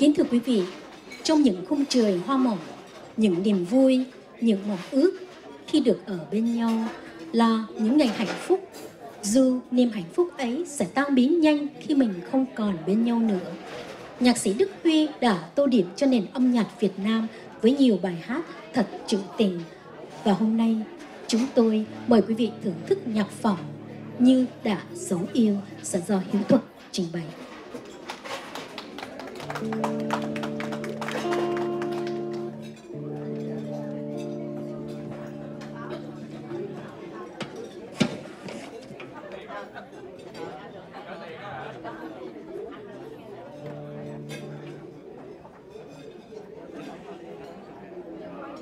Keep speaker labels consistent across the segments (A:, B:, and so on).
A: Kính thưa quý vị, trong những khung trời hoa mỏng, những niềm vui, những mộng ước khi được ở bên nhau là những ngày hạnh phúc. Dù niềm hạnh phúc ấy sẽ tan biến nhanh khi mình không còn bên nhau nữa. Nhạc sĩ Đức Huy đã tô điểm cho nền âm nhạc Việt Nam với nhiều bài hát thật trữ tình. Và hôm nay, chúng tôi mời quý vị thưởng thức nhạc phẩm như đã dấu yêu sẽ do Hiếu Thuật trình bày. Thế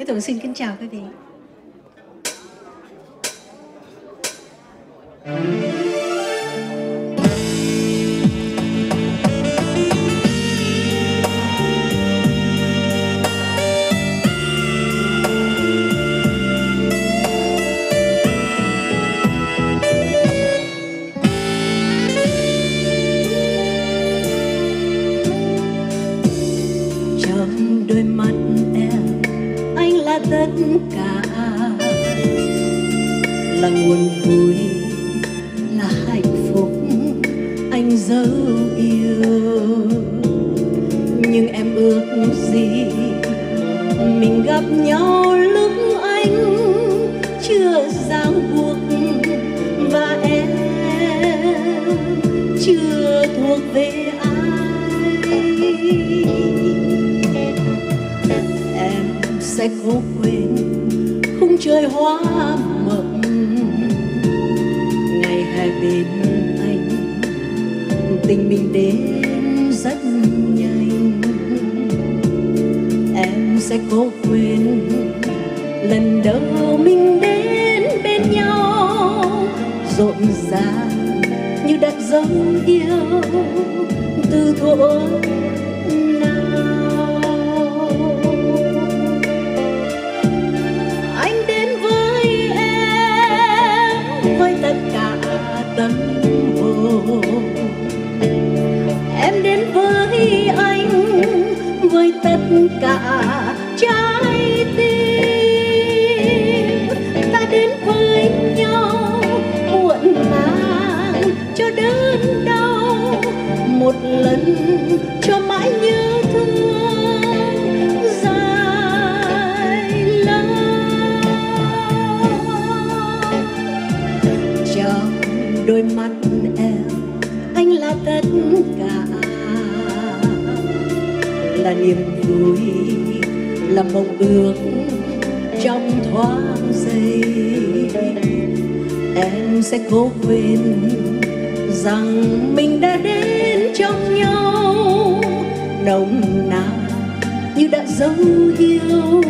A: tôi xin kính chào quý vị.
B: Là nguồn vui, là hạnh phúc anh dấu yêu. Nhưng em ước gì mình gặp nhau lúc anh chưa ràng buộc và em chưa thuộc về ai. Em sẽ cố quên khung trời hoa bên anh. Tình mình đến rất nhanh. Em sẽ cố quên lần đầu mình đến bên nhau. Rộn ràng như đặt dấu yêu từ thuở cả trái tim. Ta đến với nhau muộn màng, cho đớn đau một lần, cho mãi nhớ là niềm vui, là mong ước trong thoáng giây. Em sẽ cố quên rằng mình đã đến trong nhau, nồng nàn như đã dấu yêu.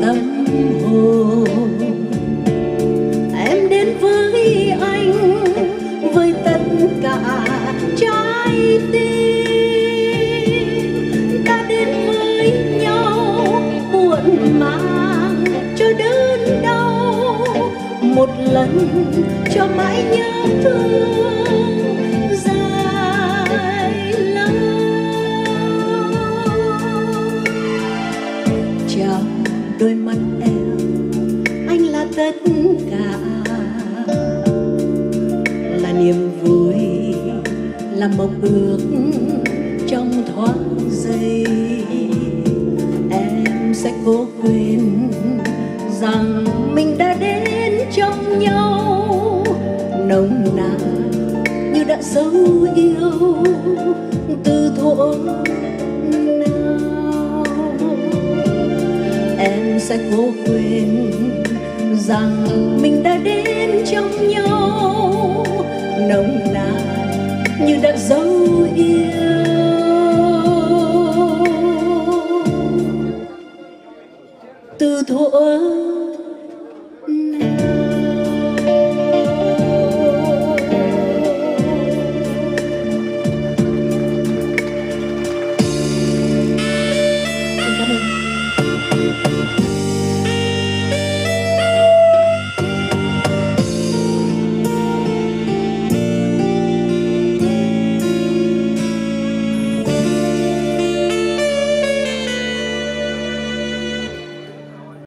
B: Tâm hồn. Em đến với anh, với tất cả trái tim. Ta đến với nhau buồn mang cho đớn đau. Một lần cho mãi nhớ thương. Tất cả. Là niềm vui, là mong ước trong thoáng giây. Em sẽ cố quên rằng mình đã đến trong nhau. Nồng nàn như đã dấu yêu từ thuở nào. Em sẽ cố quên rằng mình đã đến trong nhau. Nồng nàn như đã dấu yêu. Từ thuở này